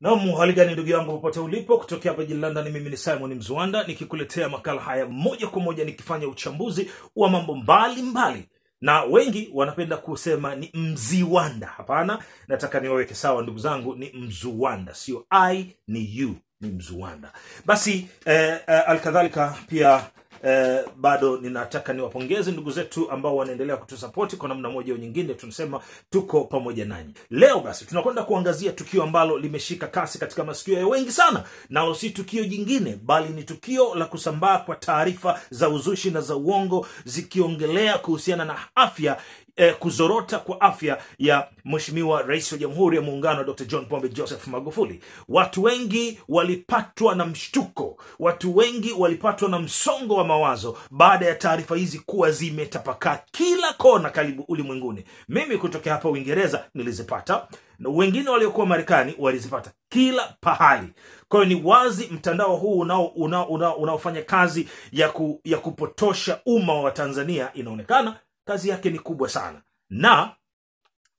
Naam, hali gani ndugu yangu popote ulipo, kutokea hapa jijini London, mimi ni Simon Mzuanda nikikuletea makala haya moja kwa moja nikifanya uchambuzi wa mambo mbalimbali mbali. Na wengi wanapenda kusema ni Mziwanda. Hapana, nataka niwaweke sawa ndugu zangu, ni Mzuwanda, sio I ni you, ni Mzuwanda. Basi eh, eh, alkadhalika pia Eh, bado ninataka niwapongeze ndugu zetu ambao wanaendelea kutusapoti kwa namna moja au nyingine. Tunasema tuko pamoja nanyi. Leo basi tunakwenda kuangazia tukio ambalo limeshika kasi katika masikio ya wengi sana, nalo si tukio jingine, bali ni tukio la kusambaa kwa taarifa za uzushi na za uongo zikiongelea kuhusiana na afya eh, kuzorota kwa afya ya Mheshimiwa Rais wa Jamhuri ya Muungano Dr. John Pombe Joseph Magufuli. Watu wengi walipatwa na mshtuko, watu wengi walipatwa na msongo wa mawazo baada ya taarifa hizi kuwa zimetapakaa kila kona karibu ulimwenguni. Mimi kutokea hapa Uingereza nilizipata na wengine waliokuwa Marekani walizipata kila pahali. kwayo ni wazi mtandao huu unao unao unao unaofanya kazi ya, ku, ya kupotosha umma wa Tanzania inaonekana kazi yake ni kubwa sana na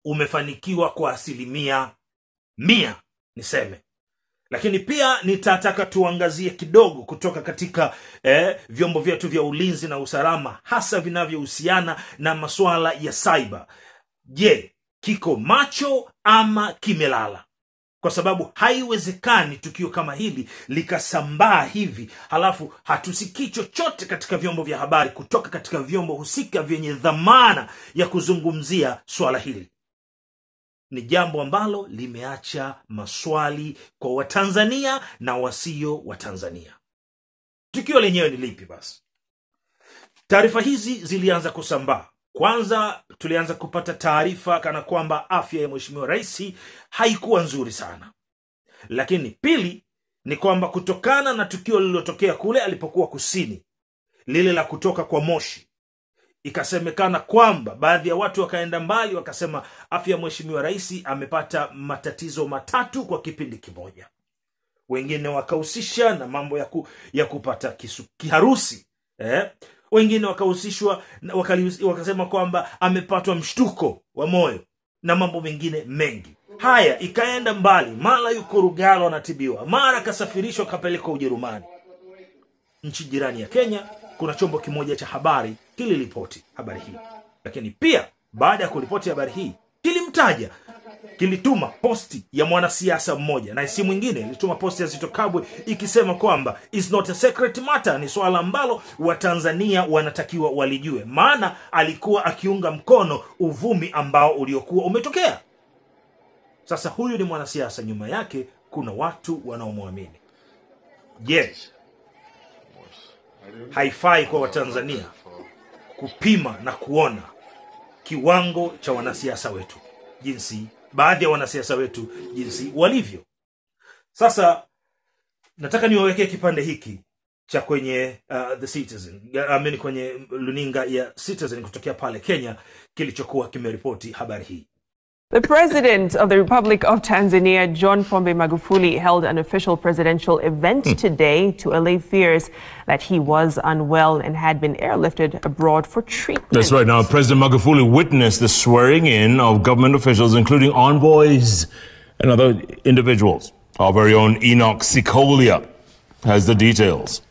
umefanikiwa kwa asilimia mia niseme lakini pia nitataka tuangazie kidogo kutoka katika eh, vyombo vyetu vya ulinzi na usalama hasa vinavyohusiana na masuala ya saiba je kiko macho ama kimelala? Kwa sababu haiwezekani tukio kama hili likasambaa hivi halafu hatusikii chochote katika vyombo vya habari kutoka katika vyombo husika vyenye dhamana ya kuzungumzia swala hili ni jambo ambalo limeacha maswali kwa watanzania na wasio watanzania. Tukio lenyewe ni lipi basi? Taarifa hizi zilianza kusambaa. Kwanza tulianza kupata taarifa kana kwamba afya ya mweshimiwa rais haikuwa nzuri sana. Lakini pili ni kwamba kutokana na tukio lililotokea kule alipokuwa kusini lile la kutoka kwa moshi ikasemekana kwamba baadhi ya watu wakaenda mbali wakasema afya ya mheshimiwa rais amepata matatizo matatu kwa kipindi kimoja. Wengine wakahusisha na mambo ya, ku, ya kupata kisu, kiharusi eh? wengine wakahusishwa wakasema kwamba amepatwa mshtuko wa moyo na mambo mengine mengi. Haya ikaenda mbali. Mara yuko rugalo anatibiwa mara akasafirishwa akapelekwa ujerumani. Nchi jirani ya kenya kuna chombo kimoja cha habari kiliripoti habari hii. Lakini pia baada ya kuripoti habari hii kilimtaja kilituma posti ya mwanasiasa mmoja na si mwingine ilituma posti ya zito kabwe ikisema kwamba is not a secret matter. Ni swala ambalo watanzania wanatakiwa walijue. Maana alikuwa akiunga mkono uvumi ambao uliokuwa umetokea. Sasa huyu ni mwanasiasa nyuma yake kuna watu wanaomwamini. Je haifai kwa watanzania kupima na kuona kiwango cha wanasiasa wetu jinsi baadhi ya wanasiasa wetu jinsi walivyo. Sasa nataka niwawekee kipande hiki cha kwenye uh, the citizen amini kwenye luninga ya citizen kutokea pale kenya kilichokuwa kimeripoti habari hii The President of the Republic of Tanzania, John Pombe Magufuli, held an official presidential event hmm. today to allay fears that he was unwell and had been airlifted abroad for treatment. That's right. Now, President Magufuli witnessed the swearing in of government officials, including envoys and other individuals. Our very own Enoch Sikolia has the details.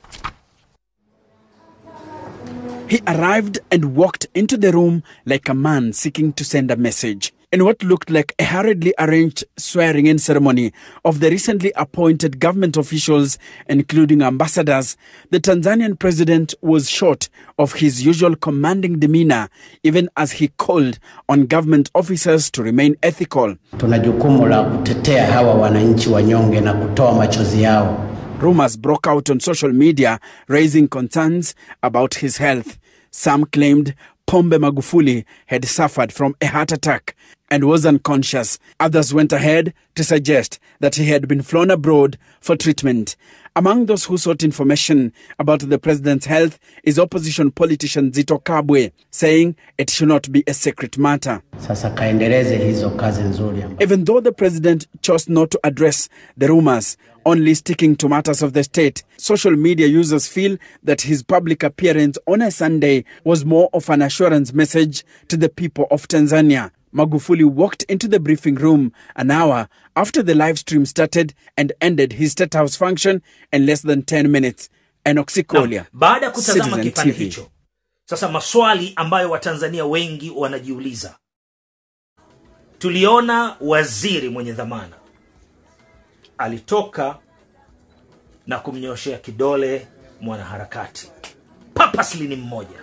He arrived and walked into the room like a man seeking to send a message. In what looked like a hurriedly arranged swearing in ceremony of the recently appointed government officials, including ambassadors, the Tanzanian president was short of his usual commanding demeanor, even as he called on government officers to remain ethical. Tuna jukumu la kutetea hawa wananchi wanyonge na kutoa machozi yao. Rumors broke out on social media, raising concerns about his health. Some claimed Pombe Magufuli had suffered from a heart attack and was unconscious. Others went ahead to suggest that he had been flown abroad for treatment. Among those who sought information about the president's health is opposition politician Zito Kabwe, saying it should not be a secret matter. Sasa kaendeleze hizo kazi nzuri. Even though the president chose not to address the rumors, only sticking to matters of the state, social media users feel that his public appearance on a Sunday was more of an assurance message to the people of Tanzania. Magufuli walked into the briefing room an hour after the live stream started and ended his State House function in less than 10 minutes. Enoch Sikolia, baada ya kutazama Citizen kipande TV. hicho sasa maswali ambayo watanzania wengi wanajiuliza tuliona waziri mwenye dhamana alitoka na kumnyoshea kidole mwanaharakati. Papasli ni mmoja.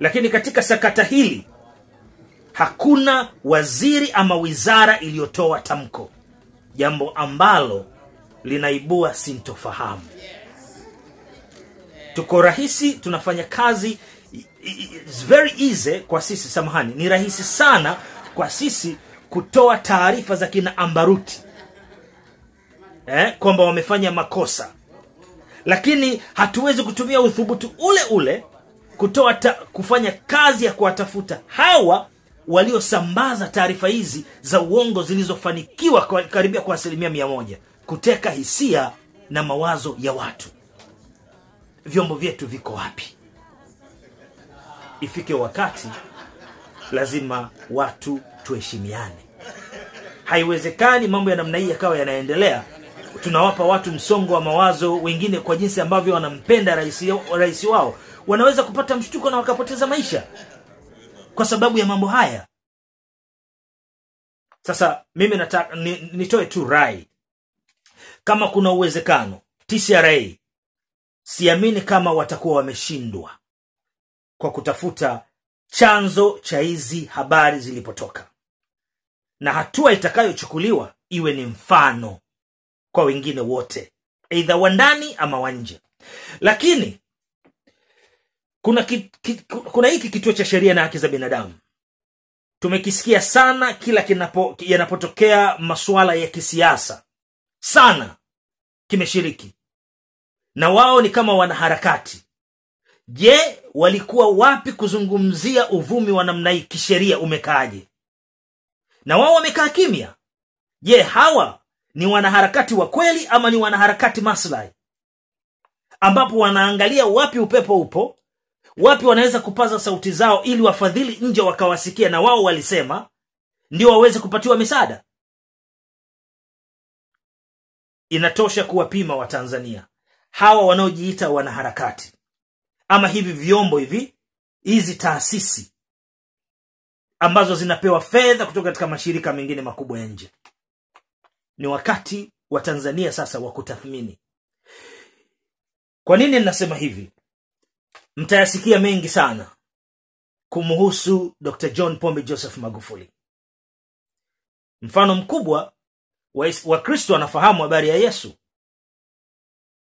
Lakini katika sakata hili hakuna waziri ama wizara iliyotoa tamko jambo ambalo linaibua sintofahamu. Tuko rahisi tunafanya kazi it's very easy kwa sisi samahani ni rahisi sana kwa sisi kutoa taarifa za kina ambaruti eh, kwamba wamefanya makosa. Lakini hatuwezi kutumia uthubutu ule ule kutoa ta, kufanya kazi ya kuwatafuta hawa waliosambaza taarifa hizi za uongo zilizofanikiwa kwa, karibia kwa asilimia mia moja kuteka hisia na mawazo ya watu. Vyombo vyetu viko wapi? Ifike wakati lazima watu tuheshimiane. Haiwezekani mambo ya namna hii yakawa yanaendelea. Tunawapa watu msongo wa mawazo wengine kwa jinsi ambavyo wanampenda rais, wao. Wanaweza kupata mshtuko na wakapoteza maisha kwa sababu ya mambo haya. Sasa mimi nataka ni, nitoe tu rai. Kama kuna uwezekano tcra siamini kama watakuwa wameshindwa kwa kutafuta chanzo cha hizi habari zilipotoka. Na hatua itakayochukuliwa iwe ni mfano kwa wengine wote eidha wa ndani ama wa nje. Lakini kuna, ki, ki, kuna hiki kituo cha sheria na haki za binadamu. Tumekisikia sana kila kinapo, yanapotokea masuala ya kisiasa. Sana kimeshiriki. Na wao ni kama wanaharakati je walikuwa wapi kuzungumzia uvumi wa namna hii kisheria? Umekaaje? Na wao wamekaa kimya. Je hawa ni wanaharakati wa kweli ama ni wanaharakati maslahi? Ambapo wanaangalia wapi upepo upo wapi wanaweza kupaza sauti zao ili wafadhili nje wakawasikia na wao walisema ndio waweze kupatiwa misaada? Inatosha kuwapima watanzania. Hawa wanaojiita wanaharakati ama hivi vyombo hivi hizi taasisi ambazo zinapewa fedha kutoka katika mashirika mengine makubwa ya nje. Ni wakati wa tanzania sasa wa kutathmini. Kwa nini ninasema hivi? Mtayasikia mengi sana kumhusu dr john pombe joseph magufuli. Mfano mkubwa wakristo wa Kristo wanafahamu habari ya yesu.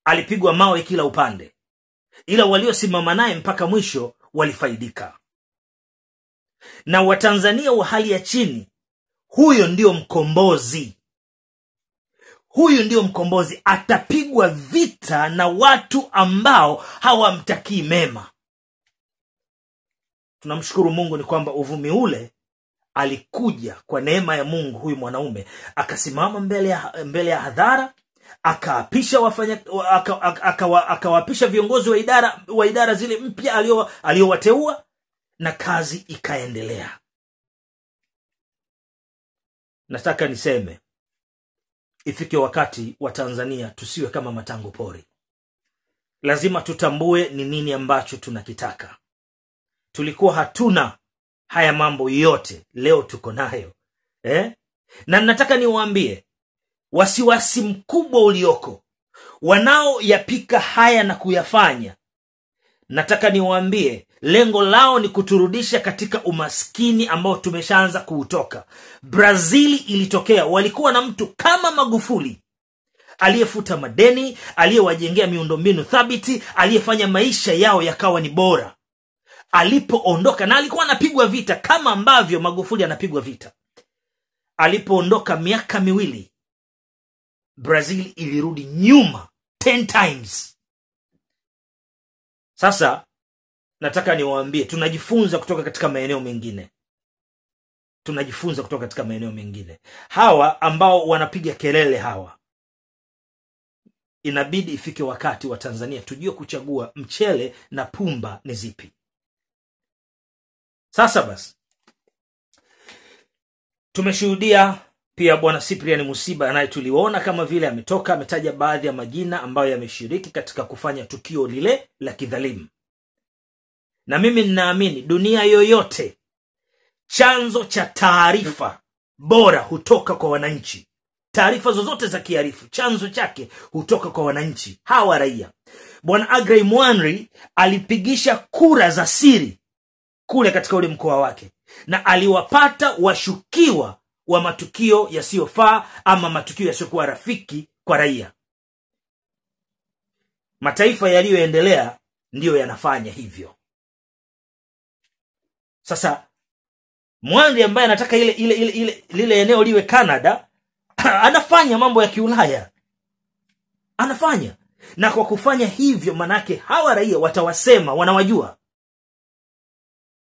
Alipigwa mawe kila upande ila waliosimama naye mpaka mwisho walifaidika. Na watanzania wa hali ya chini huyo ndio mkombozi. Huyu ndio mkombozi. Atapigwa vita na watu ambao hawamtakii mema. Tunamshukuru mungu ni kwamba uvumi ule alikuja kwa neema ya mungu huyu mwanaume akasimama mbele ya, mbele ya hadhara akaapisha wafanya aka- aka- akawa- akawapisha viongozi wa idara wa idara zile mpya aliyowateua na kazi ikaendelea. Nataka niseme ifike wakati wa tanzania tusiwe kama matango pori. Lazima tutambue ni nini ambacho tunakitaka. Tulikuwa hatuna haya mambo yote leo tuko nayo eh? na nataka niwaambie wasiwasi mkubwa ulioko wanaoyapika haya na kuyafanya. Nataka niwaambie lengo lao ni kuturudisha katika umaskini ambao tumeshaanza kuutoka. Brazili ilitokea walikuwa na mtu kama magufuli aliyefuta madeni aliyewajengea miundombinu thabiti aliyefanya maisha yao yakawa ni bora. Alipoondoka na alikuwa anapigwa vita kama ambavyo magufuli anapigwa vita. Alipoondoka miaka miwili brazil ilirudi nyuma 10 times. Sasa nataka niwaambie tunajifunza kutoka katika maeneo mengine. Tunajifunza kutoka katika maeneo mengine. Hawa ambao wanapiga kelele hawa inabidi ifike wakati wa tanzania tujue kuchagua mchele na pumba ni zipi. Sasa basi tumeshuhudia pia bwana siprian musiba naye tuliona kama vile ametoka ametaja baadhi ya majina ambayo yameshiriki katika kufanya tukio lile la kidhalimu. Na mimi ninaamini dunia yoyote chanzo cha taarifa bora hutoka kwa wananchi. Taarifa zozote za kiharifu chanzo chake hutoka kwa wananchi hawa raia. Bwana agrey mwanri alipigisha kura za siri kule katika ule mkoa wake na aliwapata washukiwa wa matukio yasiyofaa ama matukio yasiyokuwa rafiki kwa raia. Mataifa yaliyoendelea ndiyo yanafanya hivyo. Sasa mwandi ambaye anataka ile, ile, ile, ile lile eneo liwe canada anafanya mambo ya kiulaya. Anafanya. Na kwa kufanya hivyo manake hawa raia watawasema wanawajua.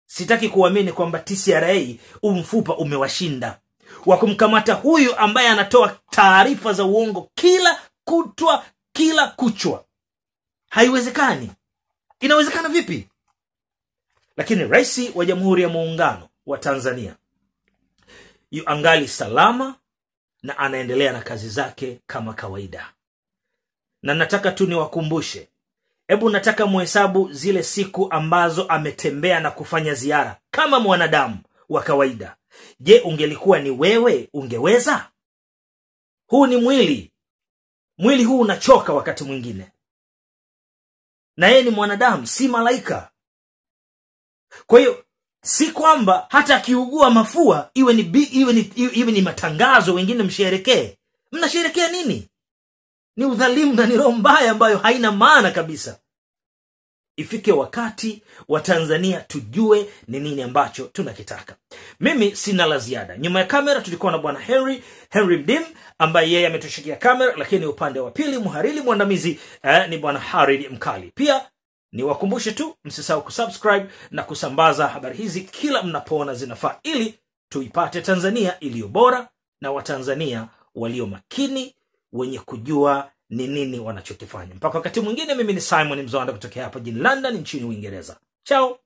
Sitaki kuamini kwamba tcra umfupa umewashinda wa kumkamata huyu ambaye anatoa taarifa za uongo kila kutwa kila kuchwa. Haiwezekani. Inawezekana vipi? Lakini rais wa jamhuri ya muungano wa tanzania yu angali salama na anaendelea na kazi zake kama kawaida. Na nataka tu niwakumbushe hebu nataka muhesabu zile siku ambazo ametembea na kufanya ziara kama mwanadamu wa kawaida je ungelikuwa ni wewe? Ungeweza? Huu ni mwili. Mwili huu unachoka wakati mwingine. Na yeye ni mwanadamu si malaika. Kwa hiyo si kwamba hata akiugua mafua iwe ni, iwe ni, iwe ni matangazo wengine msherekee. Mnasherekea nini? Ni udhalimu na ni roho mbaya ambayo haina maana kabisa ifike wakati wa tanzania tujue ni nini ambacho tunakitaka. Mimi sina la ziada. Nyuma ya kamera tulikuwa na bwana henry henry mdim ambaye yeye ametushikia kamera lakini upande wa pili mhariri mwandamizi eh, ni bwana harid mkali. Pia niwakumbushe tu msisahau kusubscribe na kusambaza habari hizi kila mnapoona zinafaa ili tuipate tanzania iliyo bora na watanzania walio makini wenye kujua ni nini wanachokifanya. Mpaka wakati mwingine mimi ni simon mzoanda kutokea hapa jini london nchini uingereza. Chao